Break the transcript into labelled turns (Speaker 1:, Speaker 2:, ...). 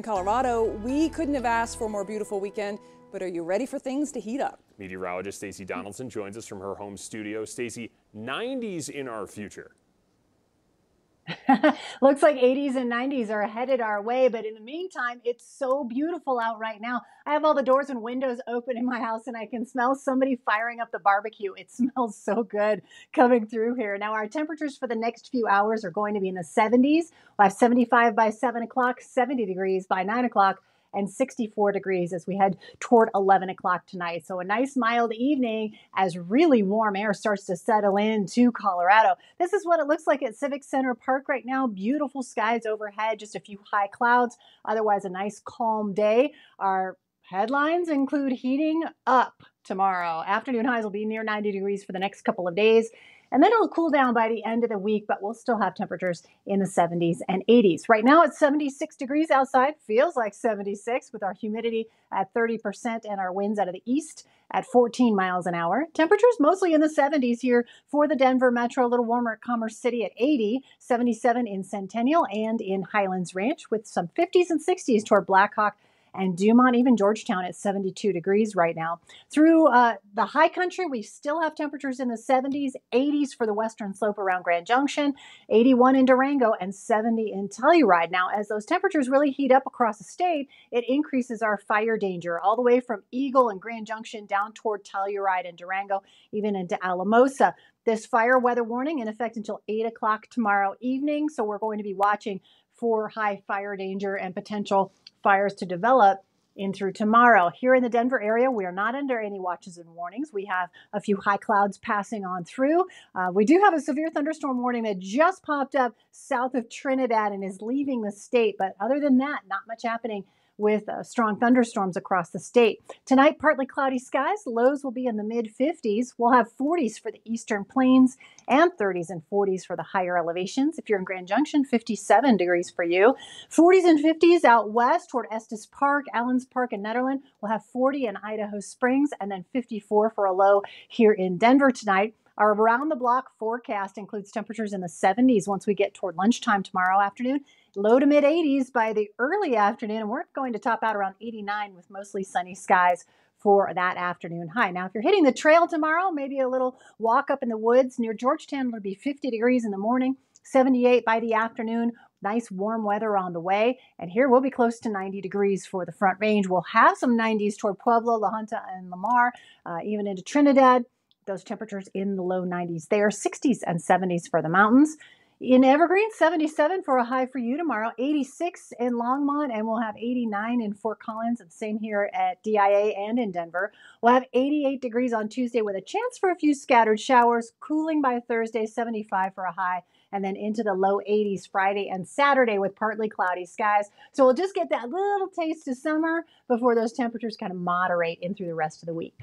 Speaker 1: In Colorado, we couldn't have asked for a more beautiful weekend, but are you ready for things to heat up?
Speaker 2: Meteorologist Stacey Donaldson joins us from her home studio. Stacey, 90s in our future.
Speaker 3: Looks like 80s and 90s are headed our way, but in the meantime, it's so beautiful out right now. I have all the doors and windows open in my house and I can smell somebody firing up the barbecue. It smells so good coming through here. Now, our temperatures for the next few hours are going to be in the 70s. We'll have 75 by 7 o'clock, 70 degrees by 9 o'clock and 64 degrees as we head toward 11 o'clock tonight. So a nice mild evening as really warm air starts to settle into Colorado. This is what it looks like at Civic Center Park right now. Beautiful skies overhead, just a few high clouds. Otherwise, a nice calm day. Our headlines include heating up tomorrow. Afternoon highs will be near 90 degrees for the next couple of days. And then it'll cool down by the end of the week, but we'll still have temperatures in the 70s and 80s. Right now it's 76 degrees outside, feels like 76 with our humidity at 30% and our winds out of the east at 14 miles an hour. Temperatures mostly in the 70s here for the Denver metro, a little warmer at Commerce City at 80, 77 in Centennial and in Highlands Ranch with some 50s and 60s toward Black Hawk and Dumont, even Georgetown at 72 degrees right now. Through uh, the high country, we still have temperatures in the 70s, 80s for the western slope around Grand Junction, 81 in Durango, and 70 in Telluride. Now, as those temperatures really heat up across the state, it increases our fire danger all the way from Eagle and Grand Junction down toward Telluride and Durango, even into Alamosa. This fire weather warning in effect until 8 o'clock tomorrow evening. So we're going to be watching for high fire danger and potential fires to develop in through tomorrow. Here in the Denver area, we are not under any watches and warnings. We have a few high clouds passing on through. Uh, we do have a severe thunderstorm warning that just popped up south of Trinidad and is leaving the state. But other than that, not much happening with uh, strong thunderstorms across the state. Tonight, partly cloudy skies. Lows will be in the mid 50s. We'll have 40s for the eastern plains and 30s and 40s for the higher elevations. If you're in Grand Junction, 57 degrees for you. 40s and 50s out west toward Estes Park, Allenspark, and Nederland. We'll have 40 in Idaho Springs and then 54 for a low here in Denver tonight. Our around the block forecast includes temperatures in the 70s once we get toward lunchtime tomorrow afternoon, low to mid 80s by the early afternoon, and we're going to top out around 89 with mostly sunny skies for that afternoon high. Now, if you're hitting the trail tomorrow, maybe a little walk up in the woods near Georgetown, it'll be 50 degrees in the morning, 78 by the afternoon. Nice warm weather on the way. And here we'll be close to 90 degrees for the front range. We'll have some 90s toward Pueblo, La Junta, and Lamar, uh, even into Trinidad those temperatures in the low 90s there, 60s and 70s for the mountains. In Evergreen, 77 for a high for you tomorrow, 86 in Longmont, and we'll have 89 in Fort Collins, and same here at DIA and in Denver. We'll have 88 degrees on Tuesday with a chance for a few scattered showers, cooling by Thursday, 75 for a high, and then into the low 80s Friday and Saturday with partly cloudy skies. So we'll just get that little taste of summer before those temperatures kind of moderate in through the rest of the week.